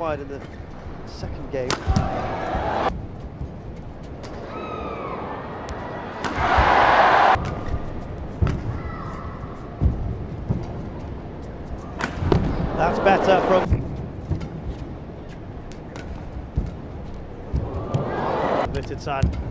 in the second game. That's better from... Inverted The side!